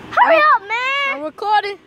Hurry up, man! I'm recording.